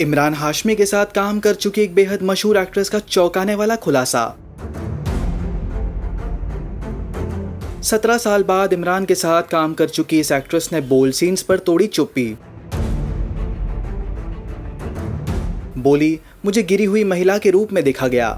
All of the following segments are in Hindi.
इमरान हाशमी के साथ काम कर चुकी एक बेहद मशहूर एक्ट्रेस का चौंकाने वाला खुलासा। सत्रह साल बाद इमरान के साथ काम कर चुकी इस एक्ट्रेस ने बोल सीन्स पर तोड़ी चुप्पी। बोली, मुझे गिरी हुई महिला के रूप में देखा गया।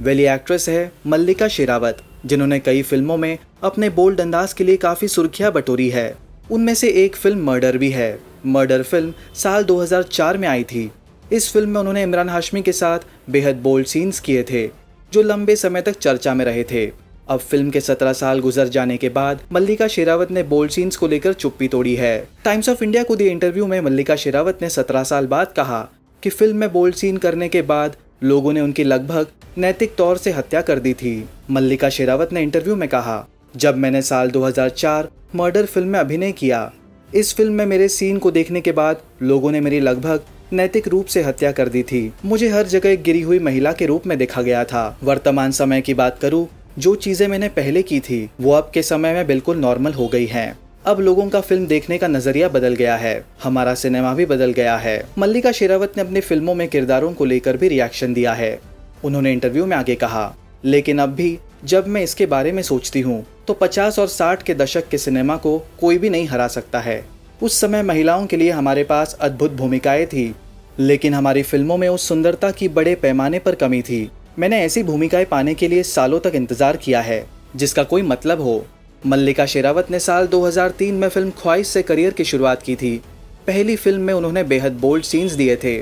वेली एक्ट्रेस है मल्लिका शेरावत, जिन्होंने कई फ़िल्मों में अपने बोल्ड अंदाज के लिए काफ़ी सुर्खियाँ बटोरी है। उनमें से एक फ़िल्म मर्डर भी है। मर्डर फ़िल्म साल 2004 में आई थी। इस फ़िल्म में उन्होंने इमरान हाशमी के साथ बेहद बोल्ड सीन्स किए थे, जो लंबे समय तक चर्चा में रहे थे। अब फ़िल्म के 17 साल गुजर जाने के बाद मल्लिका शेरावत ने बोल्ड सीन्स को लेकर चुप्पी तोड़ी है। टाइम्स ऑफ़ इंडिया को दिए इंटरव्यू में मल्लिका शेरावत ने 17 साल बाद कहा कि फ़िल्म में बोल्ड सीन करने के बाद लोगों ने उनकी लगभग नैतिक तौर से हत्या कर दी थी। मल्लिका शेरावत ने इंटरव्यू में कहा, जब मैंने साल 2004 मर्डर फ़िल्म में अभिनय किया इस फ़िल्म में मेरे सीन को देखने के बाद लोगों ने मेरी लगभग नैतिक रूप से हत्या कर दी थी। मुझे हर जगह गिरी हुई महिला के रूप में देखा गया था। वर्तमान समय की बात करूँ, जो चीज़ें मैंने पहले की थी, वो अब के समय में बिल्कुल नॉर्मल हो गई हैं। अब लोगों का फ़िल्म देखने का नज़रिया बदल गया है। हमारा सिनेमा भी बदल गया है। मल्लिका शेरावत ने अपनी फ़िल्मों में किरदारों को लेकर भी रिएक्शन दिया है। उन्होंने इंटरव्यू में आगे कहा, लेकिन अब भी, जब मैं इसके बारे में सोचती हूँ तो 50 और 60 के दशक के सिनेमा को कोई भी नहीं हरा सकता है। उस समय महिलाओं के लिए हमारे पास अद्भुत भूमिकाएँ थी, लेकिन हमारी फ़िल्मों में उस सुंदरता की बड़े पैमाने पर कमी थी। मैंने ऐसी भूमिकाएँ पाने के लिए सालों तक इंतज़ार किया है, जिसका कोई मतलब हो। मल्लिका शेरावत ने साल 2003 में फ़िल्म ख्वाहिश से करियर की शुरुआत की थी। पहली फ़िल्म में उन्होंने बेहद बोल्ड सीन्स दिए थे।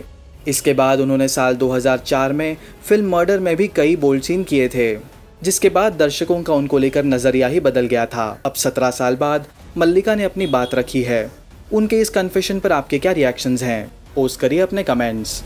इसके बाद उन्होंने साल 2004 में फ़िल्म मर्डर में भी कई बोल्ड सीन किए थे। जिसके बाद दर्शकों का उनको लेकर नज़रिया ही बदल गया था। अब सत्रह साल बाद मल्लिका ने अपनी बात रखी है। उनके इस कन्फेशन पर आपके क्या रिएक्शंस हैं? पोस्ट करिए अपने कमेंट्स